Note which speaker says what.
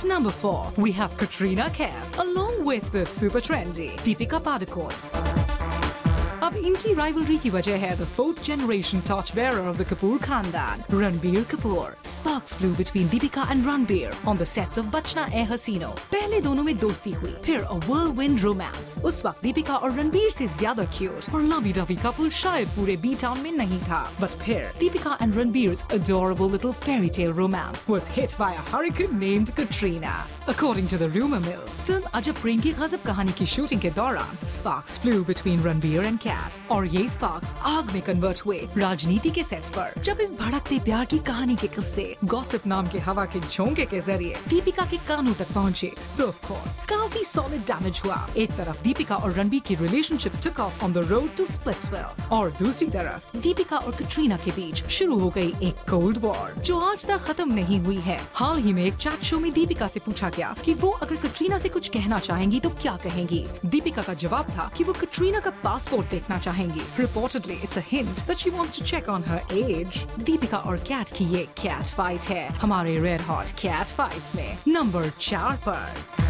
Speaker 1: Number four, we have Katrina Kaif, along with the super trendy Deepika Padukone. इनकी rivalry की वजह है the fourth generation torch bearer of the Kapoor Khandan, Ranbir Kapoor. Sparks flew between Deepika and Ranbir on the sets of Bachna Ae Haseeno पहले दोनों में दोस्ती हुई फिर a whirlwind romance. उस वक्त दीपिका और रणबीर से ज़्यादा क्यूट और लवी डवी कपल शायद पूरे बी टाउन में नहीं था बट फिर Deepika Ranbir's adorable little fairy tale romance was hit by a hurricane named Katrina. According to the rumor mills, film Ajab Prem Ki गजब कहानी की शूटिंग के दौरान sparks flew between Ranbir and Kat और ये sparks आग में convert हुए राजनीति के सेट्स पर। जब इस भड़कते प्यार की कहानी के किस्से गॉसिप नाम के हवा के झोंके के ज़रिए दीपिका के कानों तक पहुँचे तो ऑफ़ कोर्स काफ़ी सॉलिड डैमेज हुआ। एक तरफ़ दीपिका और रणबीर की relationship took off on the road to splitsville और दूसरी तरफ़ दीपिका और कटरीना के बीच शुरू हो गई एक कोल्ड वॉर जो आज तक खत्म नहीं हुई है। हाल ही में एक चैट शो में दीपिका से पूछा गया कि वो अगर कटरीना से कुछ कहना चाहेंगी तो क्या कहेंगी? दीपिका का जवाब था कि वो कटरीना का पासपोर्ट देखना चाहेंगी। Reportedly it's a hint that she wants to check on her age Deepika और कैट की ये कैट फाइट है। हमारे रेड हॉट कैट फाइट्स में नंबर चार पर।